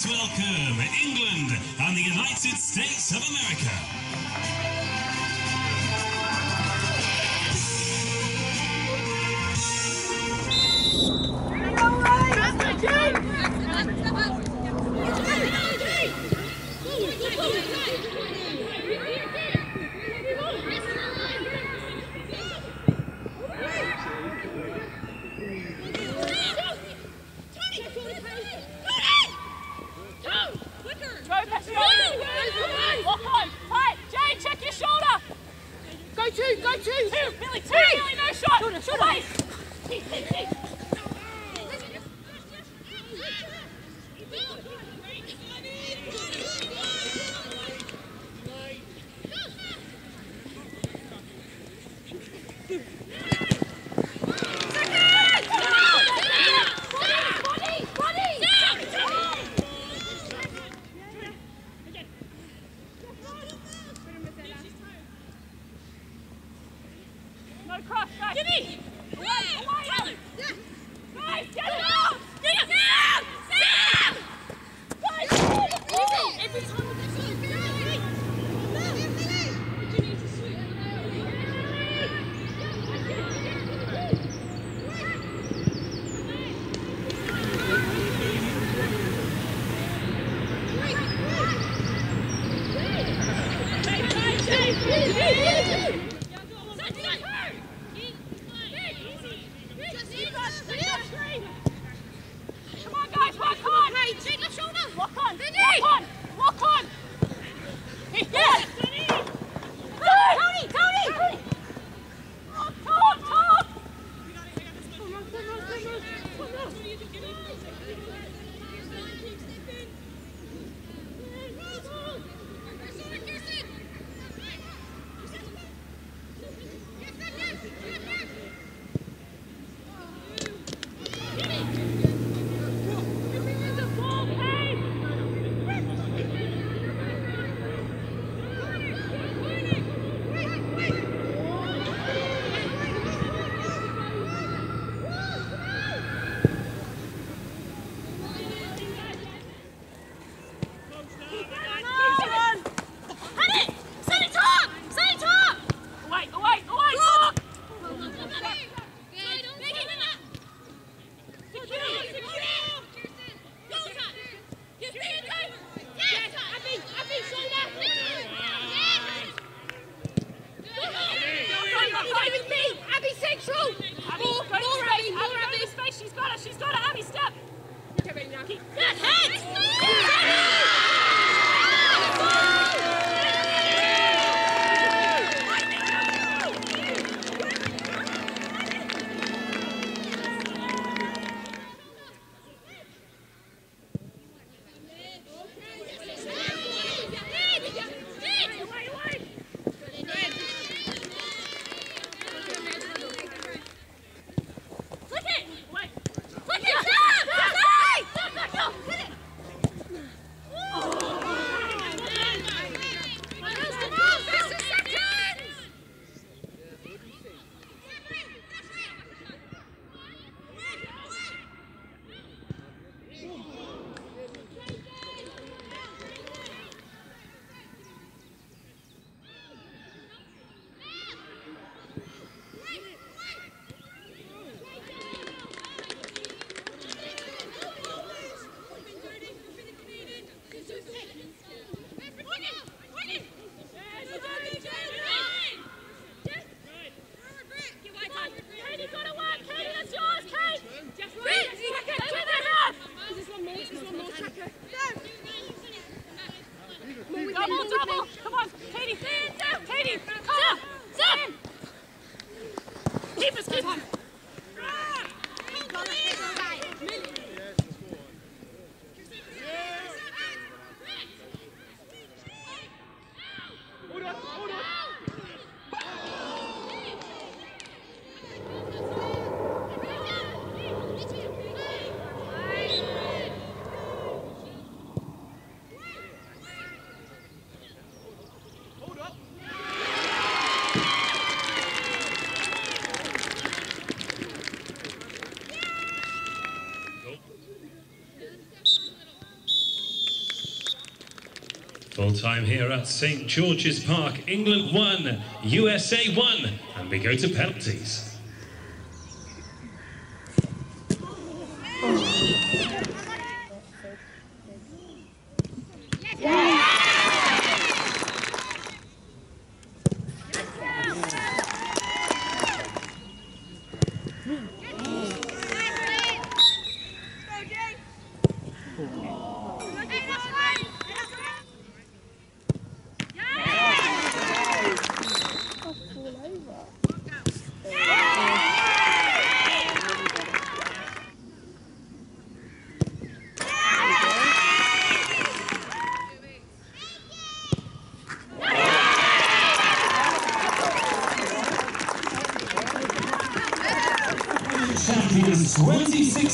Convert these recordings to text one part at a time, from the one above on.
please welcome England and the United States of America. Cross, cross. Jimmy! Away, away, away. Yes, yes! got it, she's got it, Abbie, step! Good head! Liebes Kind! Full time here at St George's Park. England 1, USA 1. And we go to penalties.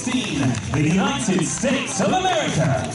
2016, the United States of America.